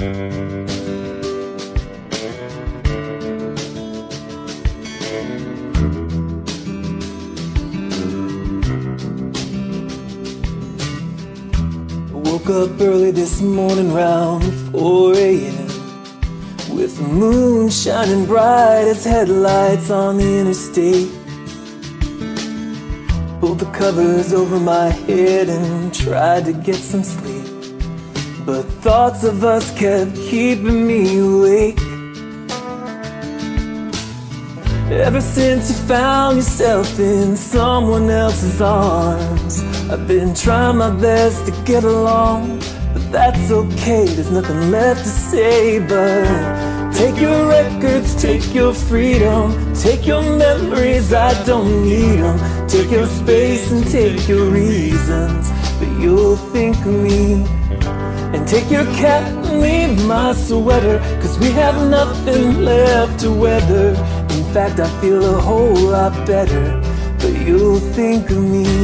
Woke up early this morning round 4 a.m. With the moon shining bright as headlights on the interstate. Pulled the covers over my head and tried to get some sleep. But thoughts of us kept keeping me awake. Ever since you found yourself in someone else's arms, I've been trying my best to get along, but that's okay, there's nothing left to say but take your records, take your freedom, take your memories, I don't need them, take your space and take your reasons, but you'll think of me. And take your cap and leave my sweater Cause we have nothing left to weather. In fact I feel a whole lot better. But you'll think of me